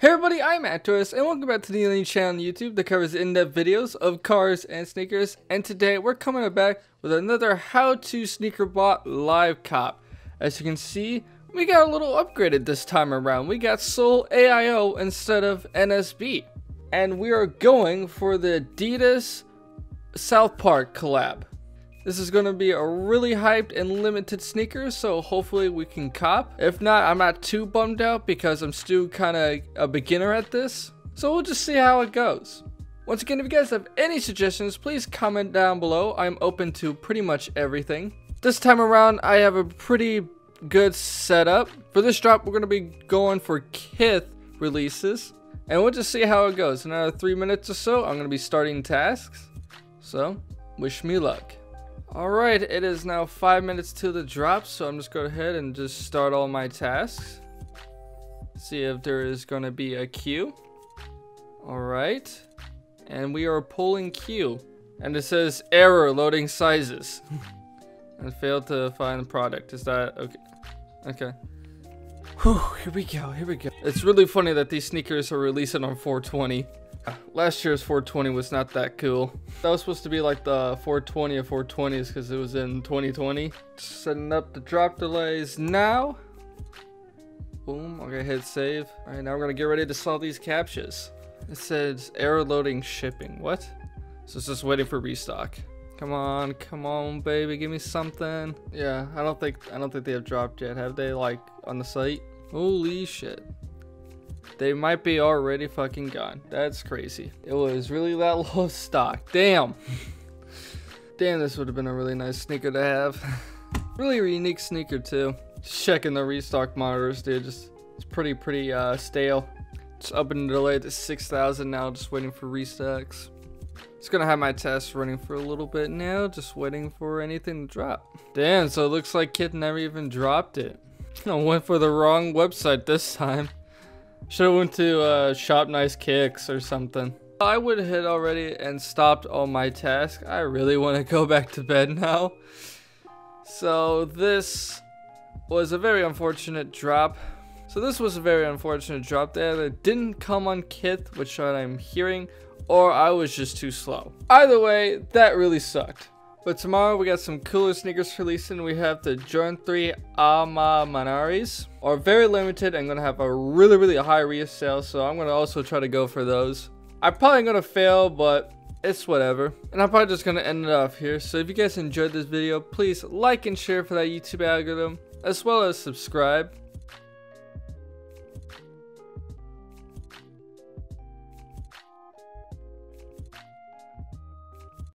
Hey everybody, I'm Actarus, and welcome back to the only channel on YouTube that covers in-depth videos of cars and sneakers. And today we're coming back with another how-to sneaker bot live cop. As you can see, we got a little upgraded this time around. We got Sole AIO instead of NSB. And we are going for the Adidas South Park collab. This is going to be a really hyped and limited sneaker, so hopefully we can cop. If not, I'm not too bummed out because I'm still kind of a beginner at this. So we'll just see how it goes. Once again, if you guys have any suggestions, please comment down below. I'm open to pretty much everything. This time around, I have a pretty good setup. For this drop, we're going to be going for Kith releases. And we'll just see how it goes. In another three minutes or so, I'm going to be starting tasks. So, wish me luck. Alright, it is now 5 minutes to the drop, so I'm just going ahead and just start all my tasks. See if there is going to be a queue. Alright. And we are pulling queue. And it says error loading sizes. and failed to find the product. Is that okay? Okay. Whew, here we go, here we go. It's really funny that these sneakers are releasing on 420. Last year's 420 was not that cool. That was supposed to be like the 420 of 420s because it was in 2020. Setting up the drop delays now. Boom, gonna hit save. All right, now we're gonna get ready to sell these captchas. It says error loading shipping. What? So it's just waiting for restock. Come on, come on, baby, give me something. Yeah, I don't think I don't think they have dropped yet. Have they like on the site? Holy shit. They might be already fucking gone. That's crazy. It was really that low stock. Damn. Damn, this would have been a really nice sneaker to have. really unique sneaker too. Just checking the restock monitors, dude. Just it's pretty, pretty uh, stale. Just up and delayed to 6,000 now, just waiting for restocks. Just gonna have my test running for a little bit now, just waiting for anything to drop. Damn, so it looks like Kith never even dropped it. I went for the wrong website this time. Should have went to uh, Shop Nice Kicks or something. I would have hit already and stopped all my tasks. I really want to go back to bed now. So this was a very unfortunate drop. So this was a very unfortunate drop there that didn't come on Kith, which I'm hearing, or I was just too slow. Either way, that really sucked. But tomorrow we got some cooler sneakers releasing. We have the Jordan 3 A Ma Maniére. Are very limited and gonna have a really, really high resale. So I'm gonna also try to go for those. I'm probably gonna fail, but it's whatever. And I'm probably just gonna end it off here. So if you guys enjoyed this video, please like and share for that YouTube algorithm, as well as subscribe.